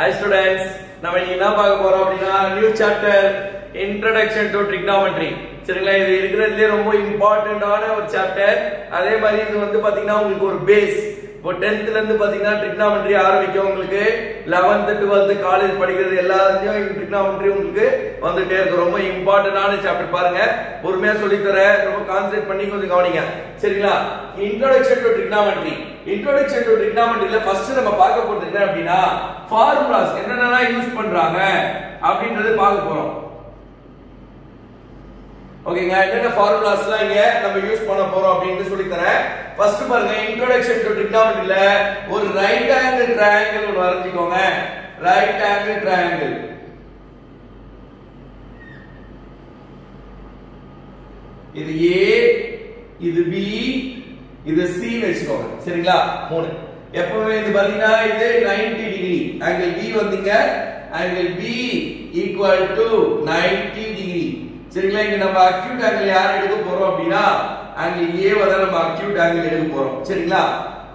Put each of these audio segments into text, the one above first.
High students நம்ம இன்னைக்கு என்ன பார்க்க போறோம் அப்படின்னா new chapter introduction to trigonometry சரிங்களா? இது இருக்கிறதுலே ரொம்ப இம்பார்ட்டண்டான ஒரு சாப்டர் அதே மாதிரி இது வந்து பாத்தீங்கன்னா உங்களுக்கு ஒரு பேஸ் இப்போ டென்த்ல இருந்து பாத்தீங்கன்னா ட்ரிக்னாமெட்ரி ஆரம்பிக்கும் உங்களுக்கு. லெவன்த் டுவெல்த் காலேஜ் படிக்கிறது எல்லாத்தையும் ட்ரிக்னாமெட்ரி உங்களுக்கு வந்துட்டே இருக்கு ரொம்ப இம்பார்ட்டன்டான சாப்டர் பாருங்க. பொறுமையா சொல்லித் தரேன் ரொம்ப கான்சென்ட்ரேட் பண்ணி கொஞ்சம் கவனிங்க. சரிங்களா? Introduction to trigonometry introduction to ட்ரிக்னாமெட்ரியில first நம்ம பார்க்க போறது என்ன அப்படின்னா ஃபார்முலாஸ் என்னென்னலாம் யூஸ் பண்றாங்க அப்படின்றது பார்க்க போறோம். ஓகேங்க என்னென்ன ஃபார்முலாஸ்லாம் இங்க நம்ம யூஸ் பண்ண போறோம் அப்படின்னு சொல்லி தரேன் ஃபர்ஸ்ட் பாருங்க இன்ட்ரோடக்ஷன் டு ட்ரிக்னாமெட்ரியில ஒரு ரைட் ஆங்கிள் ட்ரையாங்கிள் ஒன்று வரைஞ்சிக்கோங்க. ரைட் ஆங்கிள் ட்ரையாங்கிள் இது ஏ இது பி இது சி வச்சுக்கோங்க. சரிங்களா? மூணு. எப்பவுமே இது பாத்தீங்கன்னா இது 90 டிகிரி ஆங்கிள் பி வந்தீங்க. Angle B equal to 90 degree சரிங்களா? இங்க நம்ம அக்யூட் ஆங்கிள் யார் எடுக்க போறோம் அப்படின்னா ஆங்கிள் ஏ தான் நம்ம அக்யூட் ஆங்கிள் எடுக்க போறோம். சரிங்களா?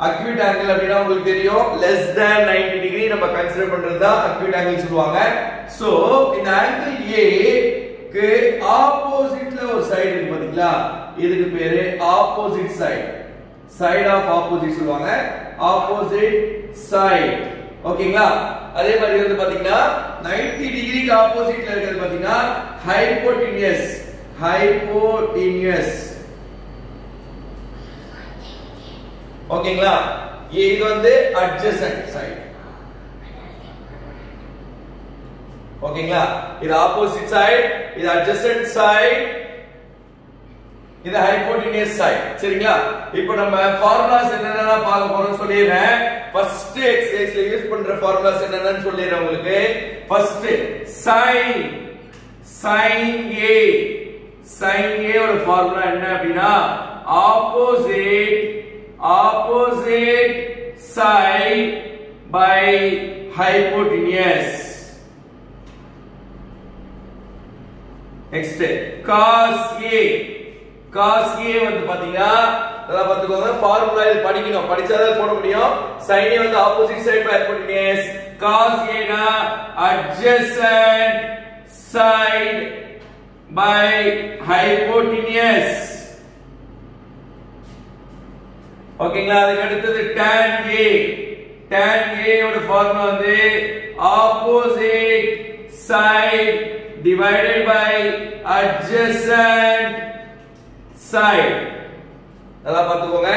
அக்யூட் ஆங்கிள் அப்படின்னா உங்களுக்கு தெரியும் லெஸ் தேன் நைன்டி டிகிரி நம்ம கன்சிடர் பண்றது தான் அக்யூட் ஆங்கிள் சொல்லுவாங்க. சோ இந்த ஆங்கிள் ஏ க்கு ஆப்போசிட்ல ஒரு சைடு இருக்கு பாத்தீங்களா? இதுக்கு பேரு opposite side side of opposite சொல்லுவாங்க. ஆப்போசிட் சைடு ஓகேங்களா? அதே மாதிரி வந்து பாத்தீங்கன்னா 90 டிகிரிக்கு ஆப்போசிட்ல இருக்கிறது பாத்தீங்கன்னா ஹைப்போட்டினியஸ் ஹைப்போட்டினியஸ் ஓகேங்களா? இது வந்து அட்ஜசன்ட் சைடு ஓகேங்களா? இது ஆப்போசிட் சைடு இது அட்ஜசன்ட் சைடு இது ஹைப்போட்டினியஸ் சைடு சரிங்களா இப்போ நம்ம ஃபார்முலாஸ் என்னென்ன பார்க்க போறோம்னு சொல்லிடுறேன் ஃபர்ஸ்ட் எக்ஸசைஸ்ல யூஸ் பண்ற ஃபார்முலாஸ் என்னென்னு சொல்லிடுறேன் உங்களுக்கு first sin sin a. Sin a ஓட ஃபார்முலா என்ன அப்படின்னா opposite opposite side by hypotenuse. Next cos a. Cos A வந்து பாத்தீங்கன்னா நல்லா பாத்துக்கோங்க ஃபார்முலா இது படிக்கணும். படிச்சாதான் போட முடியும். சைனே வந்து opposite side by hypotenuse cos ஏனா அட்ஜசன்ட் சைடு பை ஹைபோட்டினியஸ் ஓகேங்களா? அதுக்கு அடுத்தது tan a. tan a ஓட ஃபார்முலா வந்து opposite side divided by adjacent side நல்லா பாத்துக்கோங்க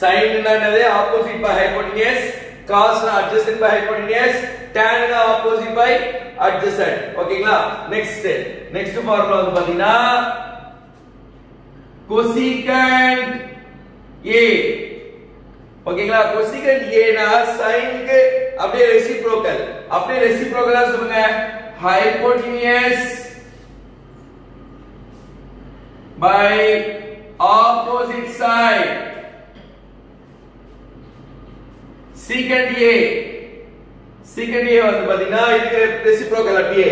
sin என்னது? Opposite by hypotenuse cos adjacent by hypotenuse. Tan opposite by adjacent. ஓகேங்களா நெக்ஸ்ட் நெக்ஸ்ட் ஃபார்முலா வந்து பாத்தீங்கன்னா cosecant a. ஓகேங்களா cosecant a னா sin க்கு அப்படியே ரெசிப்ரோக்கல் அப்படியே ரெசிப்ரோக்கலா சொல்லுங்க. Hypotenuse by opposite side secant a secant a வந்து பாத்தீங்கன்னா இதுக்கு ரெசிப்ரோக்கல் அப்படியே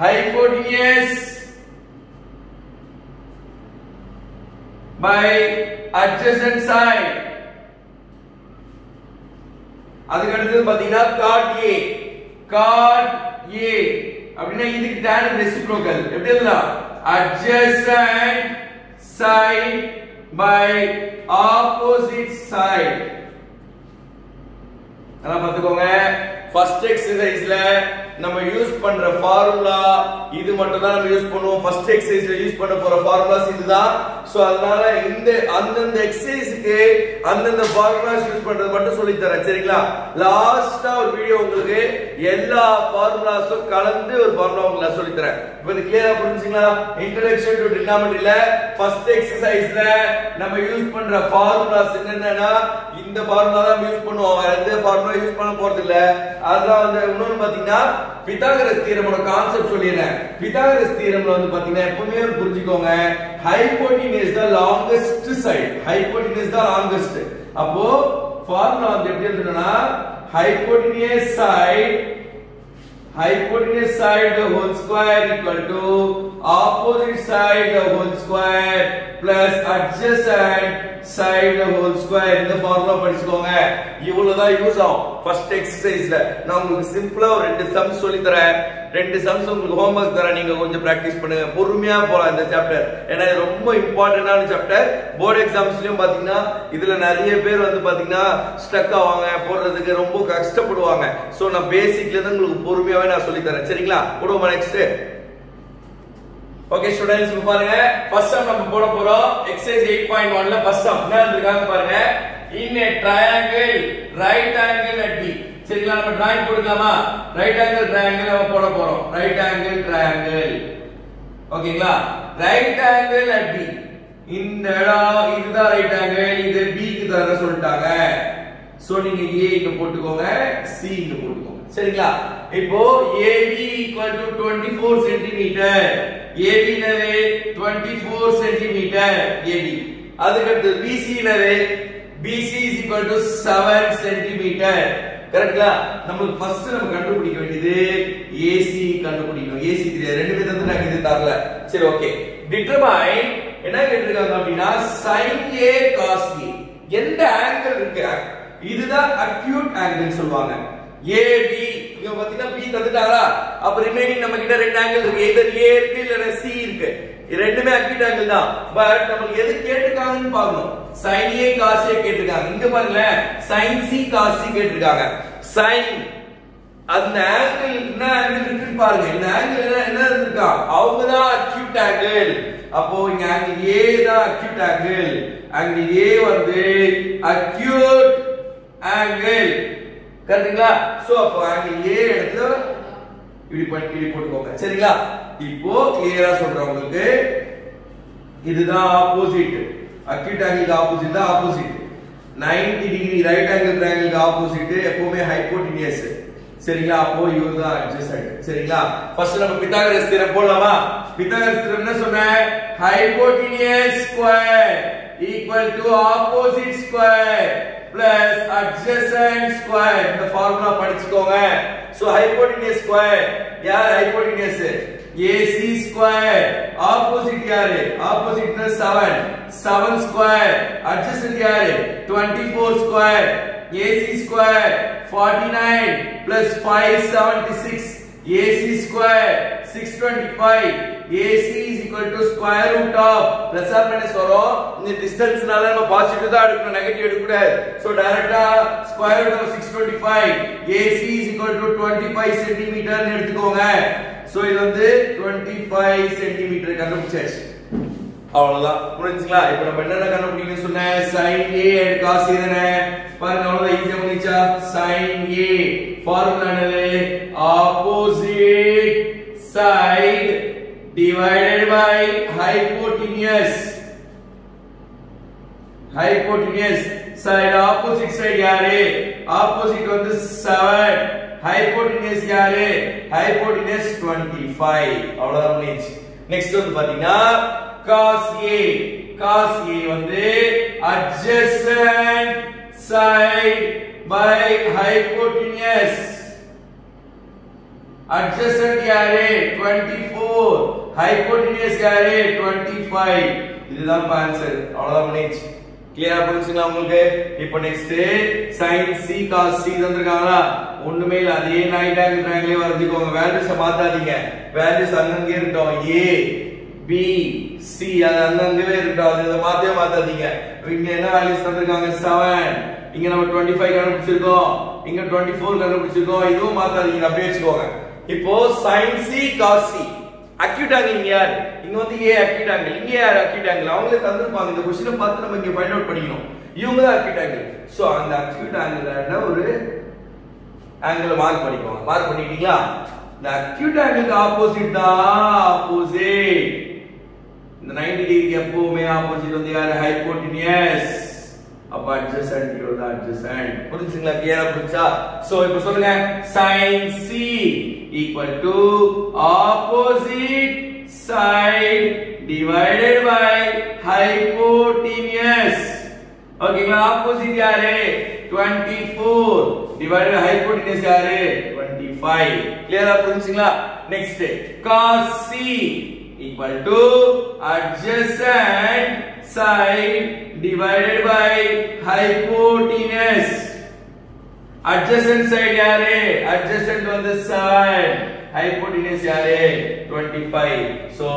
hypotenuse by adjacent side அதுக்கு அடுத்தது பாத்தீங்கன்னா cot a cot a அப்படின்னா இதுக்கு tan ரெசிப்ரோக்கல் எப்படி எழுதலாம் adjacent side by opposite side. நல்லா பாத்துக்கோங்க ஃபர்ஸ்ட் எக்ஸசைஸ்ல நம்ம யூஸ் பண்ற ஃபார்முலா இது மட்டும் தான் நம்ம யூஸ் பண்ணுவோம். ஃபர்ஸ்ட் எக்ஸசைஸ்ல யூஸ் பண்ண போற ஃபார்முலாஸ் இதுதான். சோ அதனால இந்த அந்தந்த எக்ஸசைஸ்க்கு அந்தந்த ஃபார்முலாஸ் யூஸ் பண்றது மட்டும் சொல்லி தரேன் சரிங்களா லாஸ்டா ஒரு வீடியோ உங்களுக்கு எல்லா ஃபார்முலாஸும் கலந்து ஒரு ஃபார்முலா உங்களுக்கு சொல்லி தரேன் இப்போ இது கிளியரா புரிஞ்சுங்களா? இன்ட்ரோடக்ஷன் டு ட்ரிகனாமெட்ரியில ஃபர்ஸ்ட் எக்ஸசைஸ்ல நம்ம யூஸ் பண்ற ஃபார்முலாஸ் என்னன்னா இந்த ஃபார்முலா தான் யூஸ் பண்ணுவோம். வேற எந்த ஃபார்முலா யூஸ் பண்ண போறது இல்ல அதான் வந்து இன்னொன்னு பாத்தீங்கன்னா பிதாகரஸ் தியரமோட கான்செப்ட் சொல்லிடுறேன். பிதாகரஸ் தியரம்ல வந்து பாத்தீங்கன்னா எப்பவுமே புரிஞ்சுக்கோங்க புரிஞ்சுக்கோங்க ஹைப்போட்டினியஸ் தான் லாங்கஸ்ட் சைடு ஹைப்போட்டினியஸ் தான் லாங்கஸ்ட் அப்போ ஃபார்முலா வந்து எப்படி எழுதணும்னா hypotenuse side hypotenuse side the whole square equal to opposite side the whole square plus adjacent side the whole square. இந்த formula படிச்சுக்கோங்க. இவ்வளவுதான் யூஸ் ஆகும். ஃபர்ஸ்ட் எக்ஸசைஸ்ல நான் உங்களுக்கு சிம்பிளா ஒரு ரெண்டு சம்ஸ் சொல்லி தரேன் ரெண்டு சம்ஸ் உங்களுக்கு ஹோம்ஒர்க் தரேன். நீங்க கொஞ்சம் பிராக்டிஸ் பண்ணுங்க. பொறுமையா போலாம் இந்த சாப்டர் ஏன்னா இது ரொம்ப இம்பார்ட்டன்டான சாப்டர் போர்டு எக்ஸாம்ஸ்லயும் பாத்தீங்கன்னா இதுல நிறைய பேர் வந்து பாத்தீங்கன்னா ஸ்டக் ஆவாங்க. போடுறதுக்கு ரொம்ப கஷ்டப்படுவாங்க. சோ நான் பேசிக்ல தான் உங்களுக்கு பொறுமையாவே நான் சொல்லி தரேன் சரிங்களா? போடுவோமா நெக்ஸ்ட் ஓகே ஸ்டூடண்ட்ஸ் இப்ப பாருங்க. ஃபர்ஸ்ட் சம் நம்ம போட போறோம். எக்ஸசைஸ் 8.1 ல ஃபர்ஸ்ட் சம் என்ன இருக்காங்க பாருங்க. In a triangle right angle at B சரிங்களா? நம்ம டிராயிங் போட்டுக்கலாமா? ரைட் ஆங்கிள் ட்ரையாங்கிள் நம்ம போட போறோம். ரைட் ஆங்கிள் ட்ரையாங்கிள் ஓகேங்களா? ரைட் ஆங்கிள் அட் பி இந்த இடம் இதுதான் ரைட் ஆங்கிள் இது பி க்கு தான் சொல்லிட்டாங்க. சோ நீங்க ஏ இங்க போட்டுக்கோங்க சி இங்க போட்டுக்கோங்க. சரிங்களா? இப்போ AB equal to 24 centimetre AB என்னது 24 சென்டிமீட்டர் AB அதுக்கு அடுத்து BC என்னது BC is equal to 7 centimetre கரெக்ட்டா நமக்கு ஃபர்ஸ்ட் நம்ம கண்டுபிடிக்க வேண்டியது AC கண்டுபிடிக்கணும். AC தெரியாது. ரெண்டு பேர் எனக்கு இது தரல. சரி ஓகே டிட்டர்மைன் என்ன கேட்டிருக்காங்க அப்படின்னா sin A cos A. எந்த ஆங்கிள் இருக்கு? இதுதான் அக்யூட் ஆங்கிள் சொல்லுவாங்க. AB இங்க பாத்தீங்கன்னா பி தந்துட்டாங்களா? அப்ப ரிமைனிங் நம்ம கிட்ட ரெண்டு ஆங்கிள் இருக்கு. எதர் ஏ இருக்கு இல்ல சி இருக்கு. ரெண்டுமே அக்யூட் ஆங்கிள் தான். பட் நமக்கு எது கேட்டிருக்காங்கன்னு பார்க்கணும். சைன் ஏ cos கேட்டிருக்காங்க. இங்க பாருங்களேன். சைன் சி cos C கேட்டிருக்காங்க. சைன் அந்த ஆங்கிள் என்ன ஆங்கிள் இருக்குன்னு பாருங்க. இந்த ஆங்கிள் என்ன இருந்திருக்கா? அவங்க தான் அக்யூட் ஆங்கிள் அப்போ இங்க ஆங்கிள் ஏ தான் அக்யூட் ஆங்கிள் ஆங்கிள் ஏ வந்து அக்யூட் ஆங்கிள் கரெக்ட்டுங்களா? சோ அப்போ ஆங்கிள் A இடத்துல இப்படி பண்ணி இப்படி போட்டுக்கோங்க. சரிங்களா? இப்போ கிளியரா சொல்றேன் உங்களுக்கு இதுதான் ஆப்போசிட் அக்யூட் ஆங்கிள் ஆப்போசிட் தான் opposite 90 degree right angle triangle opposite எப்பவுமே ஹைப்போட்டினியஸ் சரிங்களா? அப்போ இவர் தான் அட்ஜஸ்ட் சரிங்களா? ஃபர்ஸ்ட் நம்ம பித்தாகரஸ் தியரம் போடலாமா? பித்தாகரஸ் தியரம் என்ன சொன்னேன் hypotenuse square equal to opposite square plus adjacent square இந்த ஃபார்முலா படிச்சுக்கோங்க. சோ ஹைப்போட்டினியஸ் ஸ்கொயர் யார் ஹைப்போட்டினியஸ் AC ஸ்கொயர் ஆப்போசிட் யாரு? ஆப்போசிட் 7 7 ஸ்கொயர் அட்ஜசன்ட் யாரு? 24 square AC square 49 plus 576 AC square 625 AC is equal to square root of plus or minus வரும் இந்த டிஸ்டன்ஸ்னால நம்ம positive தான் எடுக்கணும் நெகட்டிவ் எடுக்க கூடாது சோ டைரக்டா square root of 625 AC is equal to 25 centimetre னு எடுத்துக்கோங்க. சோ இது வந்து 25 சென்டிமீட்டர் கண்டுபிடிச்சாச்சு. அவ்வளவுதான் புரிஞ்சுங்களா இப்போ நம்ம என்னென்ன கண்டுபிடிக்கணும்னு சொன்னேன் sin A and cos A தானே பாருங்க அவ்வளவுதான் ஈஸியா முடிச்சா sin A. ஃபார்முலா என்னது opposite side divided by hypotenuse. Hypotenuse. Side opposite side யாரு? Opposite வந்து 7 hypotenuse யாரு? Hypotenuse 25 அவ்வளவுதான் முடிஞ்சு நெக்ஸ்ட் வந்து பாத்தீங்கன்னா cos A cos A வந்து adjacent side by hypotenuse. Adjacent யாரு 24 hypotenuse யாரு 25 இதுதான் ஆன்சர் அவ்வளவுதான் முடிஞ்சு கிளியரா புரிஞ்சுங்களா உங்களுக்கு? இப்ப next sin c cos c தந்திருக்காங்களா? ஒண்ணுமே இல்ல. அதே நைட் ஆங்கிள் ட்ரையாங்கிளே வரைஞ்சுக்கோங்க. வேல்யூஸ மாத்தாதீங்க. வேல்யூஸ் அங்கங்கே இருக்கட்டும். A b c அது அங்கங்கே இருக்கட்டும் அது இதை மாத்தவே மாத்தாதீங்க. இங்க என்ன வேல்யூஸ் தந்திருக்காங்க? செவன் இங்க நம்ம 25 கண்டுபிடிச்சிருக்கோம். இங்க 24 கண்டுபிடிச்சிருக்கோம். இதுவும் மாத்தாதீங்க. அப்படியே வச்சுக்கோங்க. இப்போ sine C cos C acute angle இங்க யாரு? இங்க வந்து ஏ அக்யூட் ஆங்கிள் இங்க யார் அக்யூட் ஆங்கிள் அவங்களே தந்திருப்பாங்க. இந்த கொஸ்டினை பார்த்து நம்ம இங்க ஃபைண்ட் அவுட் பண்ணிக்கணும். இவங்க தான் அக்யூட் ஆங்கிள் சோ அந்த அக்யூட் ஆங்கிள் ஒரு ஆங்கிள் மார்க் பண்ணிக்கோங்க. மார்க் பண்ணிக்கிட்டீங்களா இந்த அக்யூட் ஆங்கிளுக்கு ஆப்போசிட் தான் ஆப்போசிட் இந்த 90 டிகிரிக்கு எப்பவுமே ஆப்போசிட் வந்து யாரு ஹைப்போட்டினியஸ் அப்ப அட்ஜசன்ட் இவர் தான் அட்ஜசன்ட் புரிஞ்சுங்களா கிளியரா புரிஞ்சா சோ இப்போ சொல்லுங்க sin c equal to opposite side divided by hypotenuse. ஓகேங்களா ஆப்போசிட் யாரு 24 divided by hypotenuse யாரு 25 25 கிளியரா புரிஞ்சுங்களா next cos c equal to adjacent side divided by hypotenuse adjacent side யாரு adjacent வந்து side hypotenuse யாரு 25 so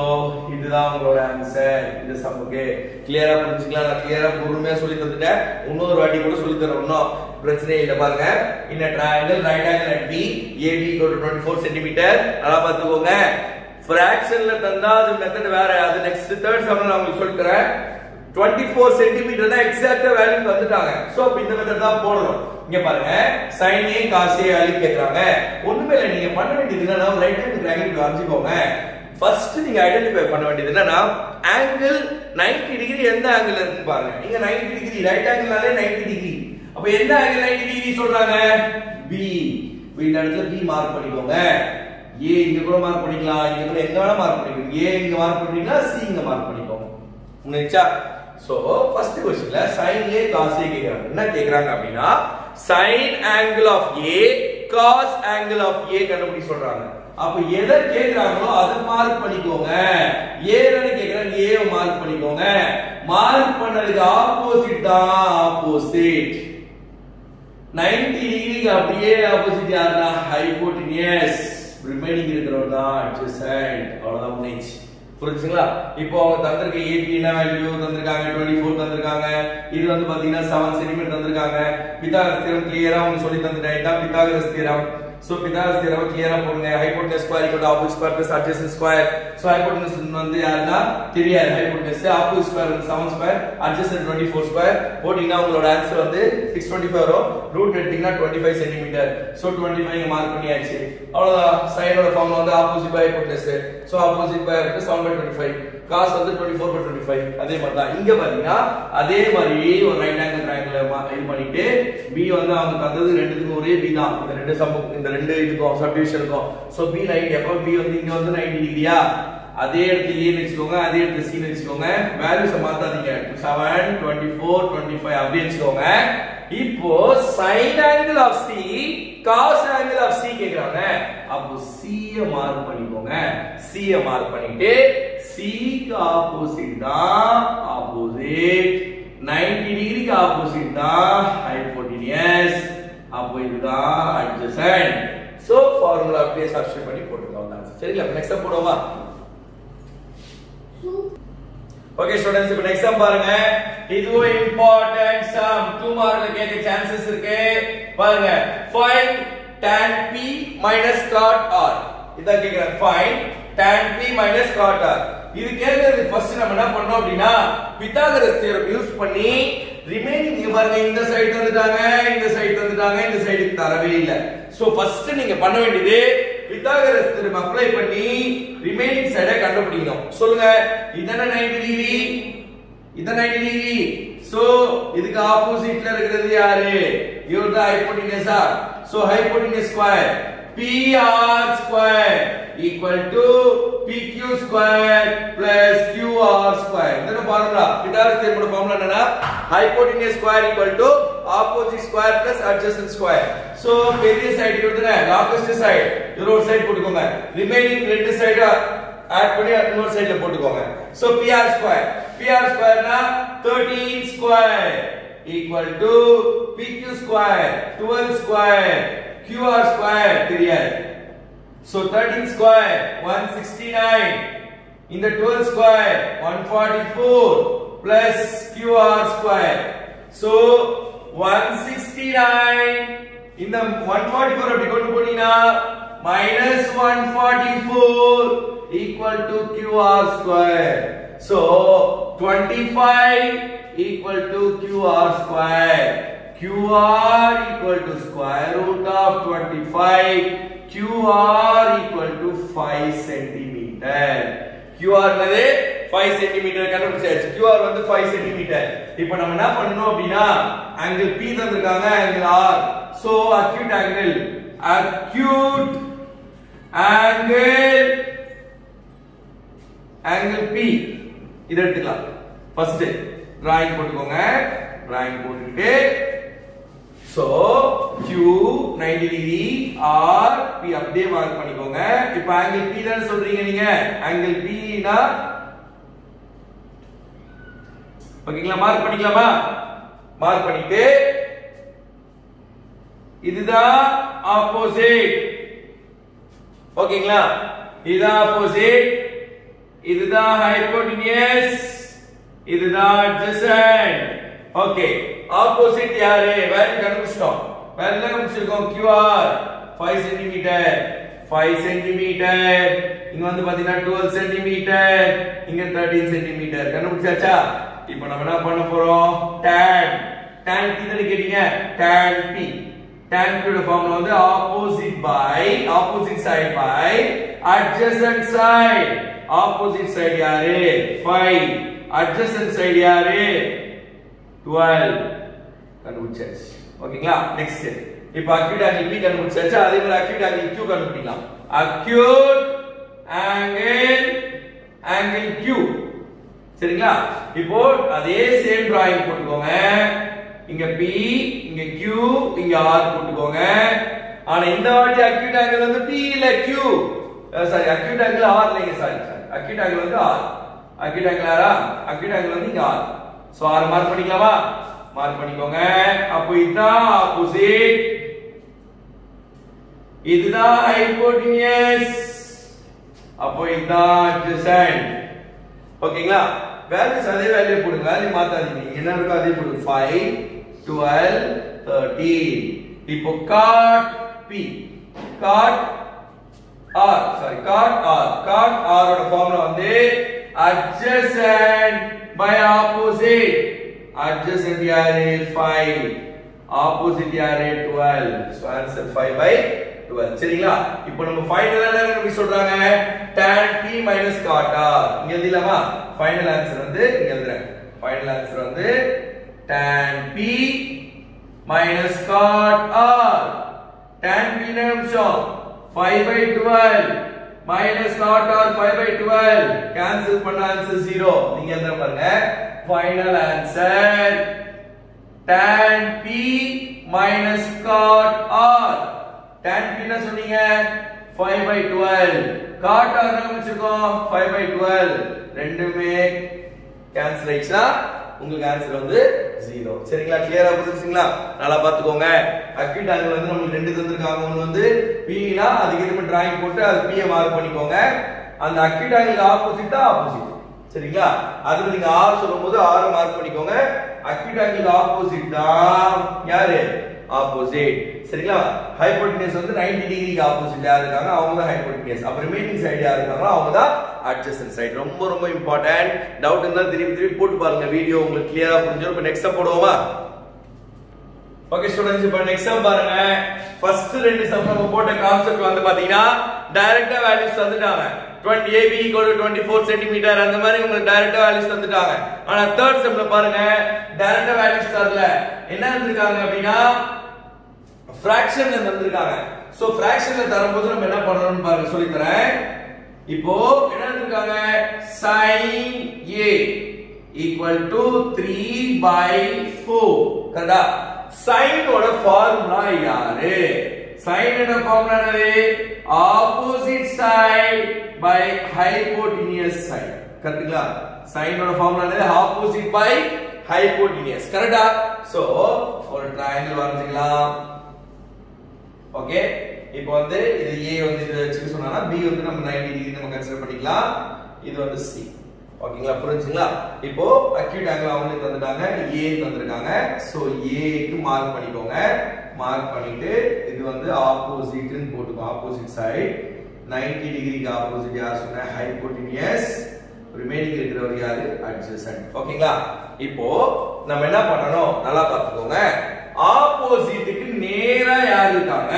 இதுதான் உங்களோட ஆன்சர் இந்த சம்முக்கு கிளியரா புரிஞ்சுக்கலாம் நான் கிளியரா பொறுமையா சொல்லி தந்துட்டேன் இன்னொரு வாட்டி கூட சொல்லி தரேன் இன்னும் பிரச்சனை இல்ல பாருங்க in a triangle right angle at B AB equal to 24 cm நல்லா பாத்துக்கோங்க ஃபிராக்ஷன்ல தந்தா அது மெத்தட் வேற. அது நெக்ஸ்ட் தேர்ட் செவன் நான் உங்களுக்கு சொல்லிக்கிறேன் டுவெண்ட்டி ஃபோர் சென்டிமீட்டர் தான் எக்ஸாக்டா வேல்யூ தந்துட்டாங்க சோ அப்ப இந்த மெத்தட் தான் போடணும். இங்க பாருங்க. sin a cos a value கேக்குறாங்க. ஒண்ணுமே இல்ல. நீங்க பண்ண வேண்டியது என்னன்னா ரைட் ஹேண்ட் ட்ரையாங்கிள் காமிச்சுக்கோங்க ஃபர்ஸ்ட் நீங்க ஐடென்டிஃபை பண்ண வேண்டியது என்னன்னா ஆங்கிள் 90 டிகிரி எந்த ஆங்கிள் இருக்குன்னு பாருங்க. நீங்க நைன்டி டிகிரி ரைட் ஆங்கிள்னாலே 90 டிகிரி அப்ப எந்த ஆங்கிள் 90 டிகிரி சொல்றாங்க? பி இந்த இடத்துல பி மார்க் பண்ணிக்கோங்க. ஏ இங்க கூட மார்க் பண்ணிக்கலாம் இங்க கூட எங்க வேணா மார்க் பண்ணிக்கலாம். ஏ இங்க மார்க் பண்றீங்கன்னா சி இங்க மார்க் பண்ணிக்கோங்க. முடிஞ்சா சோ ஃபர்ஸ்ட் क्वेश्चनல sin a cos a கேக்குறாங்க. என்ன கேக்குறாங்க அப்படின்னா sine angle of A cos angle of A கண்டுபிடி சொல்றாங்க. அப்ப எதை கேக்குறாங்களோ அதை மார்க் பண்ணிக்கோங்க. ஏன்னு கேக்குறாங்க ஏ மார்க் பண்ணிக்கோங்க. மார்க் பண்ணதுக்கு ஆப்போசிட் தான் ஆப்போசிட் 90 டிகிரிக்கு அப்படியே ஆப்போசிட் யாருன்னா ஹைபோட்டினியஸ் ரிமைனிங் இருக்கிறவர் தான் adjacent அவ்வளவுதான் முடிஞ்சு புரிஞ்சுங்களா? இப்போ அவங்க தந்திருக்க ஏபினா வேல்யூ தந்திருக்காங்க 24 தந்திருக்காங்க. இது வந்து பாத்தீங்கன்னா செவன் சென்டிமீட்டர் தந்திருக்காங்க. பித்தாகரஸ் தியரம் கிளியரா அவங்க சொல்லி தந்துட்டேன். இதான் Pythagoras theorem so Pythagoras theorem கிளியரா போடுங்க hypotenuse square equal opposite square plus adjacent square so hypotenuse வந்து யாருன்னா தெரியாது ஹைபோட்டனஸ் ஆப்போசிட் ஸ்கொயர் வந்து 7 ஸ்கொயர் அட்ஜசன்ட் 24 ஸ்கொயர் போட்டீங்கன்னா உங்களோட ஆன்சர் வந்து 625 வரும். ரூட் எடுத்தீங்கன்னா 25 சென்டிமீட்டர் சோ 25 இங்க மார்க் பண்ணியாச்சு. அவ்வளவுதான். சைனோட ஃபார்ம் வந்து opposite by hypotenuse so opposite by 7 by 25 cos வந்து டுவெண்ட்டி ஃபோர் டுவெண்ட்டி ஃபைவ் அதே மாதிரி தான் இங்கே பார்த்தீங்கன்னா அதே மாதிரி ஒரு ரைட் ஆங்கிள் ட்ரையாங்கிள் இது பண்ணிட்டு பி வந்து அவங்க தந்தது ரெண்டுத்துக்கும் ஒரே பி தான். இந்த ரெண்டு சம் இந்த ரெண்டு இதுக்கும் சப்டிவிஷனுக்கும் ஸோ பி நைன்டி அப்போ பி வந்து இங்கே வந்து 90 டிகிரியா அதே இடத்துல ஏன்னு வச்சுக்கோங்க அதே இடத்துல சின்னு வச்சுக்கோங்க. வேல்யூஸ் மாத்தாதீங்க. 7 24 25 அப்படி வச்சுக்கோங்க. இப்போ sine angle of C cos angle of C கேக்குறாங்க. அப்போ c மார்க் பண்ணிக்கோங்க. C மார்க் பண்ணிட்டு c க்கு ஆப்போசிட் தான் ஆப்போசிட் 90 டிகிரிக்கு ஆப்போசிட் தான் ஹைபோட்டனியஸ் அப்போ இதுதான் adjacent. சோ ஃபார்முலா அப்படியே சப்ஸ்டிட் பண்ணி போட்டுக்கலாம் சரிங்களா நெக்ஸ்ட் போடுவோமா ஓகே ஸ்டூடண்ட்ஸ் இப்போ நெக்ஸ்ட் சம் பாருங்க இதுவும் இம்பார்ட்டன்ட் சம் 2 மார்க்ல கேட்க சான்சஸ் இருக்கு பாருங்க find tan p minus cot r இதான் கேக்குறாங்க find tan p minus cot r இது கேட்கறது ஃபர்ஸ்ட் நம்ம என்ன பண்ணோம் அப்படின்னா பித்தாகரஸ் தியரம் யூஸ் பண்ணி ரிமைனிங் நீங்க பாருங்க இந்த சைடு வந்துட்டாங்க இந்த சைடு வந்துட்டாங்க இந்த சைடுக்கு தரவே இல்ல. சோ ஃபர்ஸ்ட் நீங்க பண்ண வேண்டியது பித்தாகரஸ் தியரம் அப்ளை பண்ணி ரிமைனிங் சைடை கண்டுபிடிக்கணும். சொல்லுங்க இதென்ன 90 டிகிரி இது 90 டிகிரி சோ இதுக்கு ஆப்போசிட்ல இருக்கிறது யாரு? இவர் தான் ஹைபோட்டனியஸா so hypotenuse square PR square equal to PQ square plus QR square. இதன ஃபார்முலா பித்தாகரஸ் தியரமோட ஃபார்முலா என்னன்னா hypotenuse square equal to opposite square plus adjacent square. So பெரிய சைடு எடுத்துங்க லார்ஜஸ்ட் சைடு இது ஒரு சைடு போட்டுக்கோங்க ரிமைனிங் ரெண்டு சைடு ஆட் பண்ணி இன்னொரு சைடுல போட்டுக்கோங்க சோ PR square. PR ஸ்கொயர்னா 13 square equal to PQ square 12 square QR square தெரியாது சோ 13 ஸ்கொயர் 169 இந்த 12 square 144 plus QR square so 169 இந்த 144 அப்படி கொண்டு போனீங்கன்னா minus 144 equal to QR square. So 25 equal to QR square. QR equal to square root of 25. QR equal to 5 centimeter. QR என்னது 5 centimeter கண்டுபிடிச்சாச்சு QR வந்து 5 centimeter. இப்போ நம்ம என்ன பண்ணணும் அப்படின்னா angle P தந்திருக்காங்க angle R. So acute angle acute angle angle P இது எடுத்துக்கலாம் ஃபர்ஸ்ட் டிராயிங் போட்டுக்கோங்க டிராயிங் போட்டுட்டு So Q 90 degree R P அப்படியே மார்க் பண்ணிக்கோங்க. இப்போ ஆங்கிள் P தான் சொல்றீங்க நீங்க? ஆங்கிள் P னா ஓகேங்களா? மார்க் பண்ணிக்கலாமா? மார்க் பண்ணிட்டு இதுதான் ஆப்போசிட் ஓகேங்களா? இதுதான் ஆப்போசிட் இதுதான் ஹைப்போடெனியஸ் இதுதான் அட்ஜசன்ட் ஓகே ஆப்போசிட் யாரு? வேல்யூ கண்டுபிடிச்சிட்டோம் வேல்யூ கண்டுபிடிச்சிருக்கோம் QR 5 சென்டிமீட்டர் 5 சென்டிமீட்டர் இங்க வந்து பாத்தீங்கன்னா 12 சென்டிமீட்டர் இங்க 13 சென்டிமீட்டர் கண்டுபிடிச்சாச்சா இப்போ நம்ம என்ன பண்ண போறோம்? Tan. Tan t தானே கேட்டீங்க? Tan t. Tan p ஓட ஃபார்முலா வந்து opposite by opposite side by adjacent side opposite side யாரு? 5 அட்ஜசன்ட் சைடு யாரு? 12 கண்டுபிடிச்சாச்சு. ஓகேங்களா? நெக்ஸ்ட் இப்போ அக்யூட் ஆங்கிள் பி கண்டுபிடிச்சாச்சு. அதே மாதிரி அக்யூட் ஆங்கிள் கியூ கண்டுபிடிக்கலாம். அக்யூட் ஆங்கிள் ஆங்கிள் கியூ சரிங்களா? இப்போ அதே சேம் டிராயிங் போட்டுக்கோங்க. இங்க P இங்க Q இங்க R போட்டுக்கோங்க. ஆனா இந்த வாட்டி அக்யூட் ஆங்கிள் வந்து P இல்ல Q. Sorry acute angle R இல்லைங்க சாரி சாரி அக்யூட் ஆங்கிள் வந்து R. அக்யூட் ஆங்கிள் ஆரா அக்யூட் ஆங்கிள் வந்து இங்க R. சோ ஆறு மார்க் பண்ணிக்கலாமா மார்க் பண்ணிக்கோங்க அப்போ இதுதான் ஆப்போசிட் இதுதான் ஹைப்போடெனியஸ் அப்போ இதுதான் அட்ஜசன்ட் ஓகேங்களா வேல்யூஸ் அதே வேல்யூ போடுங்க. வேல்யூ மாத்தாதீங்க. என்ன இருக்கோ அதே போடுங்க. 5 12 13 இப்போ cot p. Cot r. Sorry cot r. Cot r ஓட ஃபார்முலா வந்து adjacent. By opposite. Adjacent யாரு 5 opposite யாரு 12 so answer 5 by 12 சரிங்களா? இப்போ நம்ம ஃபைனல் என்ன எப்படி சொல்றாங்க? Tan p minus cot r. இங்க எழுதிடலாமா ஃபைனல் ஆன்சர் வந்து இங்க எழுதுறேன் ஃபைனல் ஆன்சர் வந்து tan p minus cot r. Tan p என்ன நிமிஷம் 5 by 12 minus not or 5 by 12 cancel பண்ண answer 0 நீங்க எழுதுற பாருங்க. Final answer tan p minus cot r. Tan p ன்னு சொன்னீங்க. 5 by 12 cot r ன்னு வச்சிருக்கோம். 5 by 12 ரெண்டுமே cancel ஆயிடுச்சா? உங்களுக்கு ஆன்சர் வந்து ஜீரோ சரிங்களா? கிளியரா புரிஞ்சுங்களா நல்லா பாத்துக்கோங்க அக்யூட் ஆங்கிள் வந்து நம்மளுக்கு ரெண்டு தந்திருக்காங்க ஒன்று வந்து p அதுக்கு எதுமே டிராயிங் போட்டு அது பிஏ மார்க் பண்ணிக்கோங்க. அந்த அக்யூட் ஆங்கிள் ஆப்போசிட் ஆப்போசிட் சரிங்களா? அதுல நீங்க R சொல்லும்போது ஆறு மார்க் பண்ணிக்கோங்க. அக்யூட் ஆங்கிள் ஆப்போசிட் தான். யாரு? ஆப்போசிட் சரிங்களா? ஹைப்போடெனியஸ் வந்து 90 டிகிரிக்கு ஆப்போசிட் யார் இருக்காங்க அவங்க தான் ஹைப்போடெனியஸ் அப்ப ரிமைனிங் சைடு யார் இருக்காங்களோ அவங்க தான் அட்ஜஸ்டன் சைடு ரொம்ப ரொம்ப இம்பார்ட்டன்ட் டவுட் இருந்தா திருப்பி திருப்பி போட்டு பாருங்க. வீடியோ உங்களுக்கு கிளியரா புரிஞ்சிடும் இப்ப நெக்ஸ்ட் போடுவோமா? ஓகே ஸ்டூடண்ட்ஸ் இப்போ நெக்ஸ்ட் சம் பாருங்க. ஃபர்ஸ்ட் ரெண்டு சம் நம்ம போட்ட கான்செப்ட் வந்து பாத்தீங்கன்னா டைரக்டா values twenty 20 AB equal to 24 centimetre அந்த மாதிரி உங்களுக்கு டைரக்டா வேல்யூஸ் தந்துட்டாங்க. ஆனா தேர்ட் செம்ல பாருங்க டைரக்டா வேல்யூஸ் தரல. என்ன தந்திருக்காங்க அப்படின்னா ஃபிராக்ஷன்ல தந்திருக்காங்க. சோ ஃபிராக்ஷன்ல தரும்போது நம்ம என்ன பண்ணணும்னு பாருங்க சொல்லி தரேன் இப்போ என்ன தந்திருக்காங்க? sin A equal to 3 by 4 கரெக்டா sin ஓட ஃபார்முலா யாரு? Sin ஓட ஃபார்முலா என்னது? Opposite side by hypotenuse sine கரெக்ட்டுங்களா சைனோட ஓட ஃபார்முலா என்னது? ஆப்போசிட் பை ஹைப்போடெனியஸ் கரெக்டா சோ ஒரு ட்ரையாங்கிள் வரைஞ்சிக்கலாம். ஓகே இப்போ வந்து இது ஏ வந்து இது வச்சுக்க சொன்னா பி வந்து நம்ம 90 டிகிரி நம்ம கன்சிடர் பண்ணிக்கலாம். இது வந்து சி ஓகேங்களா புரிஞ்சுங்களா? இப்போ அக்யூட் ஆங்கிள் அவங்களே தந்துட்டாங்க. ஏ தந்திருக்காங்க. சோ ஏக்கு மார்க் பண்ணிக்கோங்க. மார்க் பண்ணிட்டு இது வந்து ஆப்போசிட்னு போட்டுக்கோ. ஆப்போசிட் சைடு 90 டிகிரிக்கு ஆப்போசிட் யார் சொன்ன ஹைப்போடெனியஸ் ரிமைனிங் இருக்கிறவர் யாரு? அட்ஜசன்ட் ஓகேங்களா இப்போ நம்ம என்ன பண்ணணும்? நல்லா பார்த்துக்கோங்க. ஆப்போசிட்டுக்கு நேரா யார் இருக்காங்க?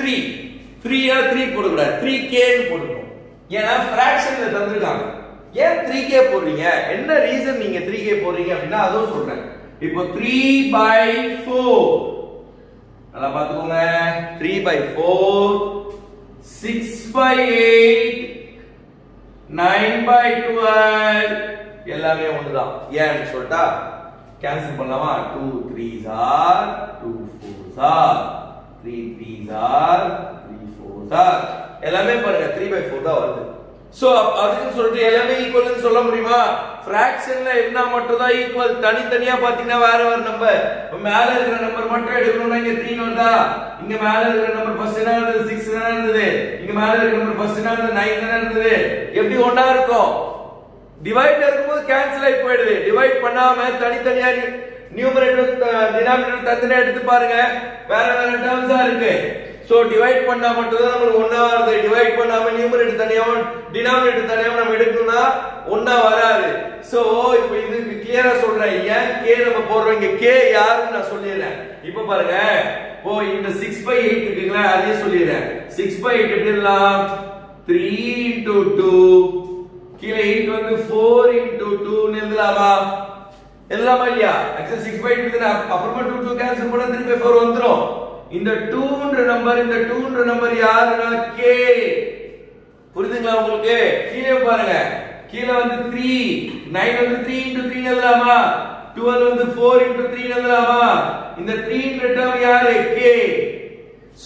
3 3 த்ரீ 3 த்ரீ கேன்னு 3k போட்டுக்கணும். ஏன்னா ஃபிராக்ஷன்ல தந்திருக்காங்க. ஏன் 3k போடுறீங்க? என்ன ரீசன் நீங்க 3k போடுறீங்க அப்படின்னா அதுவும் சொல்றேன். இப்போ 3 by 4 நல்லா பார்த்துக்கோங்க. 3 by 4 6 by 8 9 by 12 எல்லாமே ஒண்ணுதான். ஏன்னு சொல்லிட்டா கேன்சல் பண்ணலாமா? 2 3s are 2 4s are three three are three four are எல்லாமே பாருங்க த்ரீ பை ஃபோர் தான் வருது. சோ அதுக்கு சொல்லிட்டு எல்லாமே ஈக்குவல்னு சொல்ல முடியுமா? பிராக்ஷன்ல இருந்தா மட்டும் தான் ஈக்குவல் தனித்தனியா பாத்தீங்கன்னா வேற வேற நம்பர் மேல இருக்கிற நம்பர் மட்டும் எடுக்கணும்னா இங்க த்ரீ வருதா? இங்க மேல இருக்கிற நம்பர் ஃபர்ஸ்ட் என்ன இருந்தது? சிக்ஸ் தானே இருந்தது. இங்க மேல இருக்கிற நம்பர் ஃபர்ஸ்ட் என்ன இருந்தது? நைன் தானே இருந்தது. எப்படி ஒன்னா இருக்கும்? டிவைட் இருக்கும்போது கேன்சல் ஆகி போயிடுது. டிவைட் பண்ணாம தனித்தனியா நியூமரேட்டர் டினாமினேட்டர் தனித்தனியா எடுத்து பாருங்க. வேற வேற டேர்ம்ஸா இருக்கு. சோ டிவைட் பண்ணா மட்டும் தான் நமக்கு ஒண்ணா வருது. டிவைட் பண்ணாம நியூமரேட்டர் தனியாவும் டினாமினேட்டர் தனியாவும் நம்ம எடுக்கணும்னா ஒண்ணா வராது. சோ இப்போ இது கிளியரா சொல்றேன். ஏன் கே நம்ம போடுறோம்? இங்க கே யாருன்னு நான் சொல்லிடுறேன். இப்போ பாருங்க. ஓ இந்த 6 பை 8 இருக்குங்களா? அதையும் சொல்லிடுறேன். 6 பை 8 எப்படி த்ரீ 3 டூ 2 கீழே 8 வந்து 4 into 2 னு எழுதலாமா? எழுதலாமா இல்லையா? ஆக்சுவலி 6 பை 8 தான அப்புறமா 2 2 கேன்சல் பண்ணா 3 பை 4 வந்துரும். இந்த டூன்ற நம்பர் இந்த டூன்ற நம்பர் யாருன்னா கே. புரியுதுங்களா உங்களுக்கு? கீழே பாருங்க. கீழே வந்து 3 9 வந்து 3 into 3 எழுதலாமா? 12 வந்து 4 into 3 எழுதலாமா? இந்த 3 ன்ற டேர்ம் யாரு? கே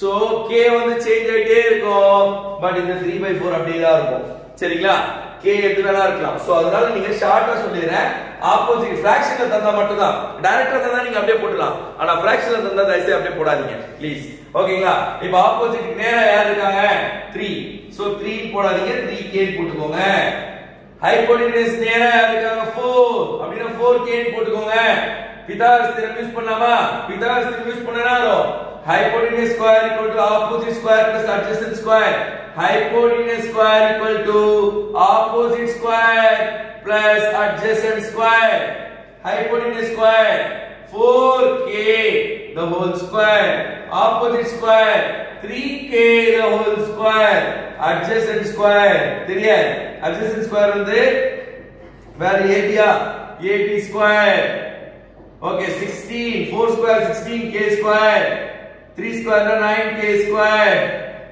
சோ கே வந்து சேஞ்ச் ஆயிட்டே இருக்கும். பட் இந்த 3 பை 4 அப்படியே தான் இருக்கும். சரிங்களா? கே எது வேணா இருக்கலாம். சோ அதனால நீங்க ஷார்ட்டா சொல்லிடுறேன். ஆப்போசிட் ஃபிராக்ஷன்ல தந்தா மட்டும் தான் டைரக்டா தந்தா நீங்க அப்படியே போடலாம் ஆனா ஃபிராக்ஷன்ல தந்தா தயவுசெய்து அப்படியே போடாதீங்க. ப்ளீஸ் ஓகேங்களா இப்போ ஆப்போசிட் நேரா யார் இருக்காங்க? 3 சோ 3 போடாதீங்க. 3 கே போட்டுக்கோங்க. ஹைபோடெனியஸ் நேரா யார் இருக்காங்க? 4 அப்படினா 4 கே போட்டுக்கோங்க. பிதாகரஸ் திரும்ப யூஸ் பண்ணாமா பிதாகரஸ் திரும்ப யூஸ் பண்ணனா வரும். Square opposite square adjacent square square plus adjacent square hypotenuse square equal to opposite square plus adjacent square hypotenuse square 4k the whole square opposite square 3k the whole square adjacent square தெரியாது adjacent square வந்து வேற ஏபியா ab square okay 16 4 square 16k square 3 square na 9k square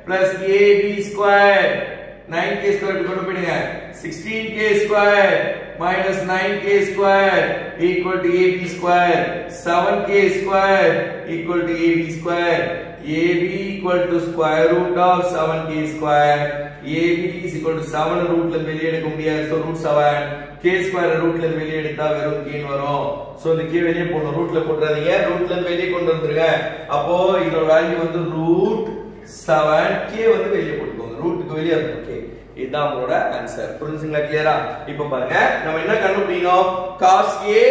plus ab square 9k square இப்படி கொண்டு போயிடுங்க 16k square minus 9k square equal to ab square 7k square equal to ab square ab equal to square root of 7k square ab is equal to 7 rootல இருந்து வெளியே எடுக்க முடியாது so root 7 k square rootல இருந்து வெளியே எடுத்தா வெறும் k வரும் so இந்த k வெளியே போடணும் ரூட்ல போட்டுறாதீங்க ரூட்ல இருந்து வெளியே கொண்டு வந்துருங்க அப்போ இதோட வேல்யூ வந்து ரூட் 7 k வந்து வெளியே போட்டுக்கோங்க. ரூட்டுக்கு வெளியே இருக்கும் கே இதுதான் உங்களோட ஆன்சர் புரிஞ்சுங்களா கிளியரா இப்போ பாருங்க. நம்ம என்ன கண்டுபிடிக்கணும்? cos a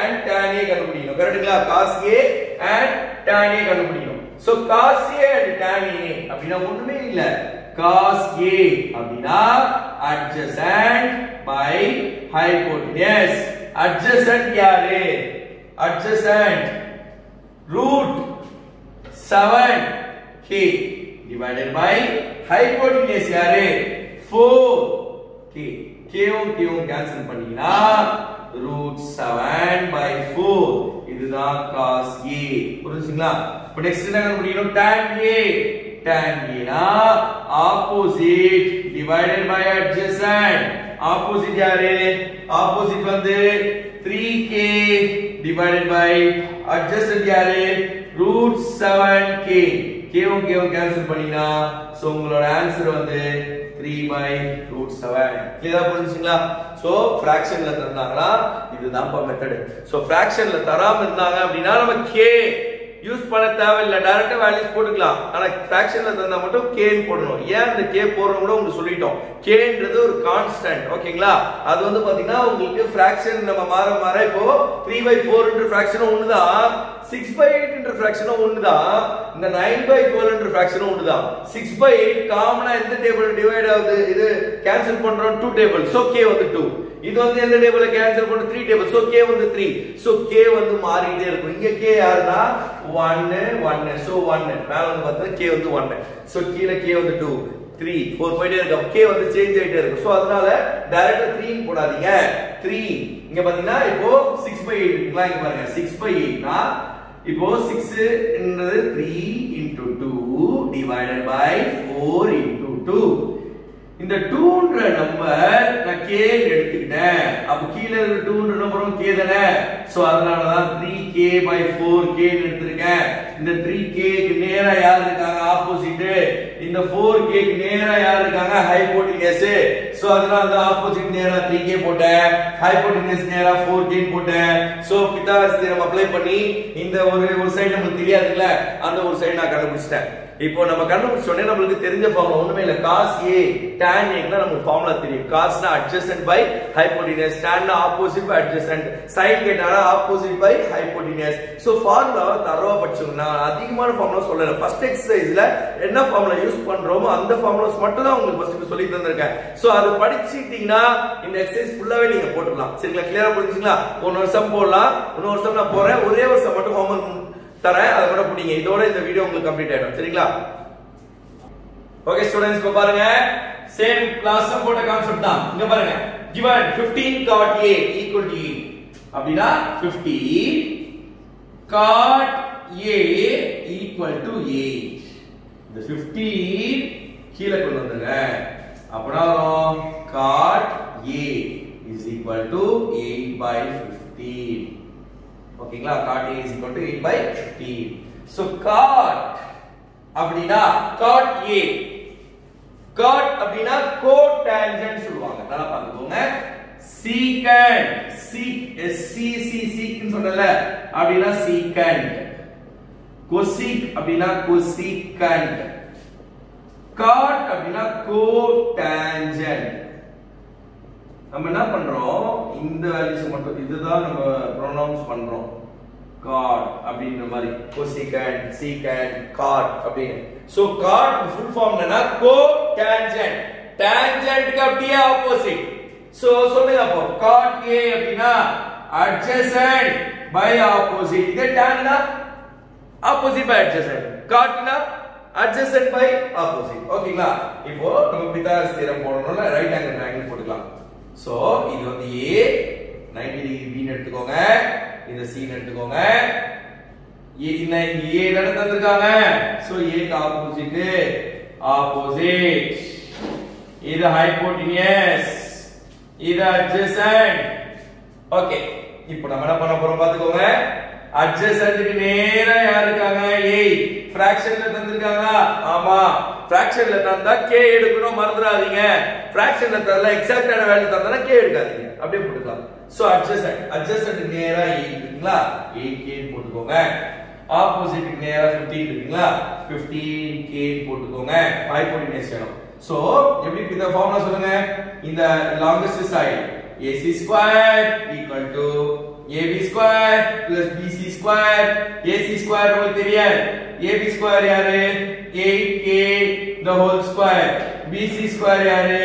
and tan a கண்டுபிடிக்கணும். கரெக்ட்டுங்களா cos a and tan a கண்டுபிடிக்கணும். So cos a and tan a அப்படினா ஒண்ணுமே இல்ல. cos a அப்படினா adjacent by hypotenuse. Adjacent யாரு? adjacent. root 7 k divided by hypotenuse யாரு 4 k k உம் k உம் cancel பண்ணீங்கன்னா root 7 by 4 இதுதான் cos a புரிஞ்சுங்களா இப்போ நெக்ஸ்ட் என்ன கண்டுபிடிக்கணும் tan a tan a னா opposite divided by adjacent opposite யாரு opposite வந்து 3k divided by adjacent யாரு root 7k கேவும் கேவும் கேன்சல் பண்ணீங்கன்னா சோ உங்களோட ஆன்சர் வந்து 3 பை ரூட் 7 கிளியரா புரிஞ்சுங்களா சோ ஃபிராக்ஷன்ல தந்தாங்கன்னா இதுதான் மெத்தட் சோ ஃபிராக்ஷன்ல தராம இருந்தாங்க அப்படின்னா நம்ம கே யூஸ் பண்ண தேவையில்லை. டைரக்டா வேல்யூஸ் போட்டுக்கலாம். ஆனா ஃபிராக்ஷன்ல தந்தா மட்டும் கே போடணும். ஏன் இந்த கே போடுறோம் கூட உங்களுக்கு சொல்லிட்டோம். கேன்றது ஒரு கான்ஸ்டன்ட் ஓகேங்களா அது வந்து பாத்தீங்கன்னா உங்களுக்கு ஃபிராக்ஷன் நம்ம மாற மாற இப்போ 3 by 4 ன்ற ஒண்ணுதான். 6 by 8 ஃபிராக்ஷனும் ஒன்று தான் இந்த 9 பை 12 ன்ற ஃபிராக்ஷனும் ஒண்ணுதான். 6 by 8 காமனா எந்த டேபிள் டிவைட் ஆகுது? இது கேன்சல் பண்ணுறோம் டூ டேபிள் சோ k வந்து டூ இது வந்து எந்த டேபிள்ல கேன்சல் பண்ண? த்ரீ டேபிள் சோ k வந்து த்ரீ ஸோ கே வந்து மாறிக்கிட்டே இருக்கும். இங்க கே யாருன்னா? 1 1 சோ 1 மேல வந்து பார்த்தீங்கன்னா கே வந்து 1 ஸோ கீழே கே வந்து 2 3 4 போயிட்டே இருக்கும். K வந்து சேஞ்ச் ஆயிட்டே இருக்கும். ஸோ அதனால டைரக்டா த்ரீன்னு போடாதீங்க. த்ரீ இங்க பாத்தீங்கன்னா இப்போ 6 by 8 இருக்குங்களா? இங்க பாருங்க. 6 by 8 இப்போ 6 என்றது 3 into 2 divided by 4 into 2 இந்த 2ன்ற நம்பர் நான் k எடுத்துக்கிட்டேன். அப்ப கீழ இருக்க 2ன்ற நம்பரும் k தானே? சோ அதனால தான் 3k by 4k ன்னு எடுத்திருக்கேன். இந்த 3k க்கு நேரா யார் இருக்காங்க? ஆப்போசிட் இந்த 4k க்கு நேரா யார் இருக்காங்க? ஹைபோடினியஸ் சோ அதனால தான் ஆப்போசிட் நேரா 3k போட்டேன். ஹைபோடினியஸ் நேரா 4k போட்டேன். சோ பித்தாகரஸ் தியரம் அப்ளை பண்ணி இந்த ஒரு ஒரு சைடு நமக்கு தெரியாதுல்ல அந்த ஒரு சைடு நான் கண்டுபிடிச்சிட்டேன். இப்போ நம்ம கண்டுபிடிச்ச உடனே நம்மளுக்கு தெரிஞ்ச ஃபார்முலா ஒண்ணுமே இல்ல. காஸ் ஏ tan a நமக்கு ஃபார்முலா தெரியும். காஸ்னா adjacent by hypotenuse tan opposite by adjacent sine sin கேட்டானா பை by hypotenuse. சோ ஃபார்முலாவை தரவா படிச்சுங்க நான் அதிகமான ஃபார்முலா சொல்லல. ஃபர்ஸ்ட் எக்ஸசைஸ்ல என்ன ஃபார்முலா யூஸ் பண்றோமோ அந்த ஃபார்முலாஸ் மட்டும் தான் உங்களுக்கு ஃபர்ஸ்ட் சொல்லி தந்திருக்கேன். சோ அது படிச்சிட்டீங்கன்னா இந்த எக்ஸசைஸ் ஃபுல்லாவே நீங்க போட்டுடலாம். சரிங்களா? கிளியரா புரிஞ்சுங்களா? ஒன்னு வருஷம் போடலாம். இன்னொரு வருஷம் நான் போறேன். ஒரே வருஷம் மட்டும் ஹோம்ஒர்க் தரேன் அதை கூட பிடிங்க. இதோட இந்த வீடியோ உங்களுக்கு கம்ப்ளீட் ஆயிடும். சரிங்களா? ஓகே ஸ்டூடெண்ட்ஸ் இப்ப பாருங்க. சேம் கிளாஸ் போட்ட கான்செப்ட் தான். இங்க பாருங்க. Given 15 cot a equal to e. அப்படினா 50 cot a equal to 8 இந்த 50 கீழ கொண்டு வந்துங்க அப்பனா cot cot a is equal to 8 by 15 ஓகேங்களா cot a is equal to 8 by 15 so cot அப்படினா cot a cot அப்படினா கோடான்ஜென்ட் சொல்லுவாங்க நல்லா பாத்துக்கோங்க secant sec s c c sec னு சொன்னல அப்படினா secant cosec அப்படினா cosecant cot அப்படினா cotangent நம்ம என்ன பண்றோம்? இந்த வேல்யூஸ் மட்டும் இதுதான் நம்ம ப்ரொனவுன்ஸ் பண்றோம். காட் அப்படின்ற மாதிரி. cosecant secant காட் அப்படின்னு. சோ காட் ஃபுல் ஃபார்ம் என்னன்னா கோ டான்ஜென்ட் டான்ஜென்ட்க்கு அப்படியே ஆப்போசிட் சோ சொல்லுங்க அப்போ. காட் ஏ அப்படின்னா அட்ஜசன்ட் பை ஆப்போசிட் இது tanனா ஆப்போசிட் பை அட்ஜசன்ட் காட்னா அட்ஜசன்ட் பை ஆப்போசிட் ஓகேங்களா இப்போ நம்ம பித்தாகரஸ் தியரம் போடணும்ல ரைட் ஆங்கிள் ட்ரையாங்கிள் சோ இது வந்து a 90 டிகிரி b எடுத்துக்கோங்க. இது c எடுத்துக்கோங்க. A- இந்த a தானே தந்திருக்காங்க. சோ a க்கு ஆப்போசிட் ஆப்போசிட் இது ஹைபோடெனியஸ் இது அட்ஜசன்ட் ஓகே இப்போ நம்ம என்ன பண்ண போறோம் பாத்துக்கோங்க அட்ஜசன்ட்க்கு நேரா யார் இருக்காங்க? ஏய் ஃபிராக்ஷன்ல தந்திருக்காங்க ஆமா. ஃபிராக்ஷன்ல தந்தா கே எடுக்கணும் மறந்துடாதீங்க. ஃபிராக்ஷன்ல தரல எக்ஸாக்டான வேல்யூ தந்தா கே எடுக்காதீங்க. அப்படியே போட்டுக்கலாம். சோ அட்ஜசன்ட் அட்ஜசன்ட் நேரா 8 இருக்குங்களா? 8k போட்டுக்கோங்க. ஆப்போசிட் நேரா 15 இருக்குங்களா? 15k போட்டுக்கோங்க. ஹைபோடெனியஸ் வேணும் சோ எப்படி இந்த ஃபார்முலா சொல்லுங்க? இந்த longest side AC square equal to AB square plus BC square. AC square உங்களுக்கு தெரியாது. AB square யாரு 8k the whole square BC square யாரு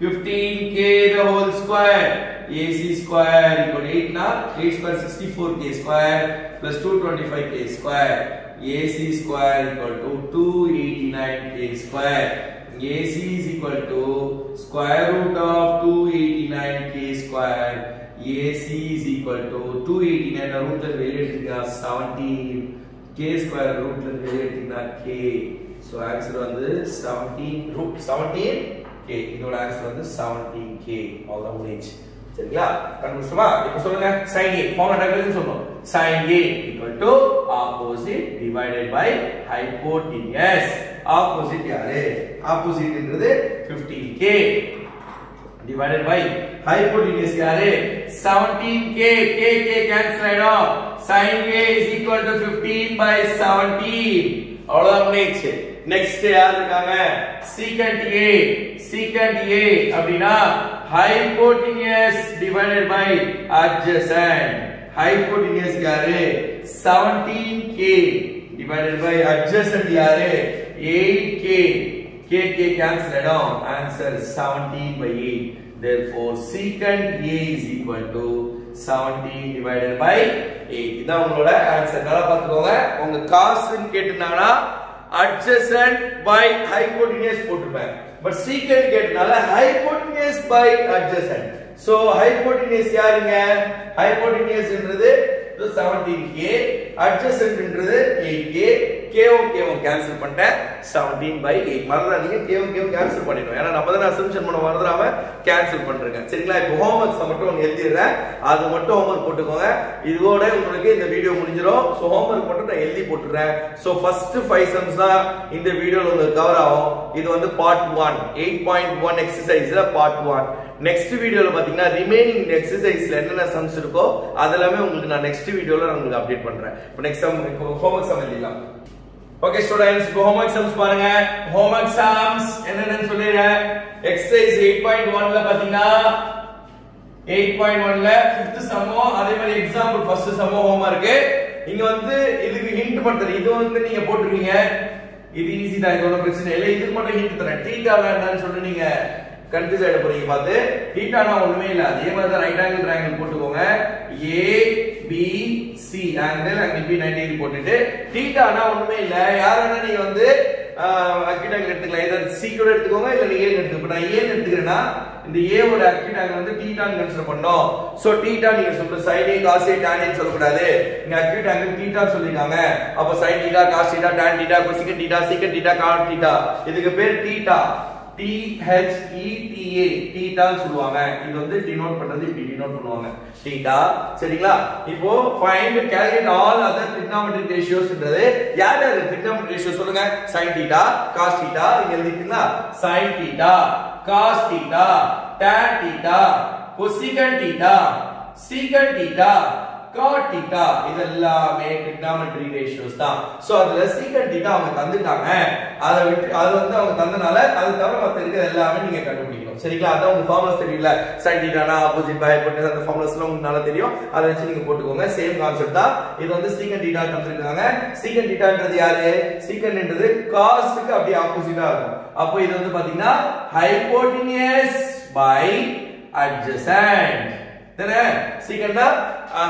15k the whole square AC square equal to 8 na 8 square 64k square plus 225k square AC square equal to 289k square AC is equal to square root of 289k square AC is equal to 289 root வெளியே எடுத்துக்கிட்டா 17 k square root வெளியே எடுத்துக்கிட்டா k so answer வந்து 17 root 17 k இதோட answer வந்து 17 k அவ்வளவுதான் முடிஞ்சு சரிங்களா கண்டுபிடிச்சுமா இப்போ சொல்லுங்க sin a ஃபார்முலா டெக்னிக் சொல்லணும் sin a equal to opposite divided by hypotenuse opposite யாரு oppositeன்றது 15k divided by hypotenuse யாரு 17k k k cancel ஆயிடும் sin a is equal to 15 by 17 அவ்வளவுதான் முடிச்சு நெக்ஸ்ட் யார் இருக்காங்க secant a secant a அப்படின்னா hypotenuse divided by adjacent hypotenuse யாரு 17k divided by adjacent யாரு 8k k k cancel ஆயிடும் answer 17 by 8 therefore secant a is equal to 17 divided by 8 இதான் உங்களோட ஆன்சர் நல்லா பாத்துக்கோங்க உங்க காசுன்னு கேட்டிருந்தாங்கன்னா adjacent by hypotenuse போட்டுருப்பேன் பட் secant கேட்டனால hypotenuse by adjacent so hypotenuse யாருங்க hypotenuseன்றது 17k அட்ஜசன்ட்ன்றது 8k கேவும் கேவும் கேன்சல் பண்ணிட்டேன். 17 பை 8 மறந்துடாதீங்க. கேவும் கேவும் கேன்சல் பண்ணிடணும். ஏன்னா நம்ம தான் அசம்ஷன் பண்ண மறந்துடாம கேன்சல் பண்ணிருக்கேன். சரிங்களா? இப்போ ஹோம்ஒர்க்ஸ் மட்டும் ஒன்று எழுதிடுறேன். அது மட்டும் ஹோம்ஒர்க் போட்டுக்கோங்க. இதோட உங்களுக்கு இந்த வீடியோ முடிஞ்சிடும். ஸோ ஹோம்ஒர்க் மட்டும் நான் எழுதி போட்டுறேன் ஸோ ஃபர்ஸ்ட் ஃபைவ் சம்ஸ் தான் இந்த வீடியோவில் உங்களுக்கு கவர் ஆகும். இது வந்து part one eight point one எக்ஸசைஸ்ல part one next வீடியோவில் பார்த்தீங்கன்னா ரிமைனிங் எக்ஸசைஸில் என்னென்ன சம்ஸ் இருக்கோ அதெல்லாமே உங்களுக்கு நான் நெக்ஸ்ட் வீடியோவில் நான் உங்களுக்கு அப்டேட் பண்ணுறேன் இப்போ நெக்ஸ்ட் சம் இப்போ ஹோம்ஒர்க் சம் எழுதிடலாம் ஓகே ஸ்டூடெண்ட்ஸ் இப்போ ஹோம்ஒர்க் சம்ஸ் பாருங்க ஹோம்ஒர்க் சம்ஸ் என்னென்னு சொல்லிடுறேன் எக்ஸசைஸ் 8.1ல பாத்தீங்கன்னா 8.1ல 5th சம்மோ அதே மாதிரி எக்ஸாம்பிள் ஃபர்ஸ்ட் சம்மோ இருக்கு இங்க வந்து இதுக்கு ஹிண்ட் பண்றது இது வந்து நீங்க போட்டுருவீங்க இது ஈஸி தான் இது ஒன்றும் பிரச்சனை இல்லை இதுக்கு மட்டும் ஹிண்ட் தரேன் டீட்டா என்னன்னு சொல்லி நீங்க கன்ஃபியூஸ் ஆயிட போறீங்க பார்த்து டீட்டானா ஒண்ணுமே இல்லை அதே மாதிரி தான் ரைட் ஆங்கிள் ட்ரையாங்கிள் போட்டுக்கோங்க A B C angle angle B 90 degree போட்டுட்டு டீட்டானா ஒண்ணுமே இல்ல. யாரன்னா நீங்க வந்து அக்யூட் ஆங்கிள் எடுத்துக்கலாம். இதை சி கூட எடுத்துக்கோங்க இல்ல நீங்க ஏ எடுத்துக்கோ இப்ப நான் ஏ எடுத்துக்கிறேன்னா இந்த ஏ ஓட அக்யூட் ஆங்கிள் வந்து டீட்டான்னு கன்சிடர் பண்ணோம் சோ டீட்டா நீங்க சொல்ற sine A cos A tan A சொல்லக்கூடாது. இங்க அக்யூட் ஆங்கிள் டீட்டா சொல்லிருக்காங்க அப்ப sine theta cos theta tan theta cosecant theta secant theta cot theta இதுக்கு பேர் theta T H E T A தீட்டான்னு சொல்லுவாங்க. இது வந்து டினோட் பண்றது இப்படி டினோட் பண்ணுவாங்க தீட்டா சரிங்களா? இப்போ find calculate all other trigonometric ரேஷியோஸ்ன்றது யார் யார்? trigonometric ரேஷியோ சொல்லுங்க. Sin தீட்டா cos தீட்டா இங்க எழுதிட்டீங்களா sin theta cos theta tan theta cosecant theta secant theta cot theta இது எல்லாமே trigonometry ratios தான். சோ அதுல secant theta அவங்க தந்துட்டாங்க. அதை விட்டு அது வந்து அவங்க தந்தனால அது தவிர மத்த இருக்கிறது எல்லாமே நீங்க கண்டுபிடிக்கணும். சரிங்களா? அதான் உங்க ஃபார்முலாஸ் தெரியல sin theta னா ஆப்போசிட் பை ஹைபோடெனஸ் அந்த ஃபார்முலாஸ் எல்லாம் உங்களுக்கு நல்லா தெரியும். அதை வச்சு நீங்க போட்டுக்கோங்க. சேம் கான்செப்ட் தான். இது வந்து secant theta தந்துருக்காங்க. secant thetaன்றது யாரு? secantன்றது cosக்கு அப்படியே ஆப்போசிட்டா இருக்கும். அப்போ இது வந்து பாத்தீங்கன்னா hypotenuse by adjacent. தானே சீக்கிரம்னா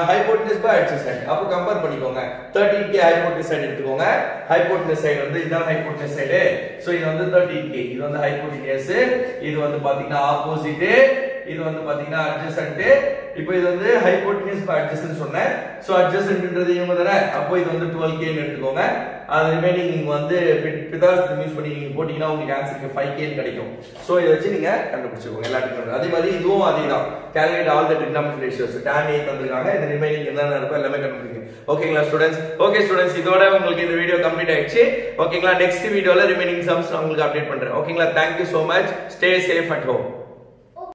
ஹைபோட்டனிஸ் பை அட்ஜசன்ட் அப்போ கம்பேர் பண்ணிக்கோங்க. 13k ஹைபோட்டனிஸ் சைடு எடுத்துக்கோங்க. ஹைபோட்டனிஸ் சைடு வந்து இதான் ஹைபோட்டனிஸ் சைடு சோ இது வந்து 13k இது வந்து ஹைபோட்டனியஸ் இது வந்து பாத்தீங்கன்னா ஆப்போசிட் இது வந்து பாத்தீங்கன்னா அட்ஜசன்ட் இப்போ இது வந்து ஹைபோட்டினியஸ் பை அட்ஜசன்ட் சொன்னேன். சோ அட்ஜசன்ட்ன்றது இவங்க தானே? அப்போ இது வந்து 12k ன்னு எடுத்துக்கோங்க. அது ரிமைனிங் நீங்க வந்து பிதாஸ் யூஸ் பண்ணி நீங்க போட்டீங்கன்னா உங்களுக்கு ஆன்சருக்கு 5k ன்னு கிடைக்கும். சோ இத வச்சு நீங்க கண்டுபிடிச்சுக்கோங்க எல்லாத்துக்கும் அதே மாதிரி இதுவும் அதே தான் all the trigonometric ratios tan a தந்திருக்காங்க. இந்த ரிமைனிங் என்னென்ன இருக்கோ எல்லாமே கண்டுபிடிங்க. ஓகேங்களா ஸ்டூடண்ட்ஸ் ஓகே ஸ்டூடண்ட்ஸ் இதோட உங்களுக்கு இந்த வீடியோ கம்ப்ளீட் ஆயிடுச்சு. ஓகேங்களா நெக்ஸ்ட் வீடியோல ரிமைனிங் சம்ஸ் நான் உங்களுக்கு அப்டேட் பண்றேன். ஓகேங்களா thank you so much stay safe at home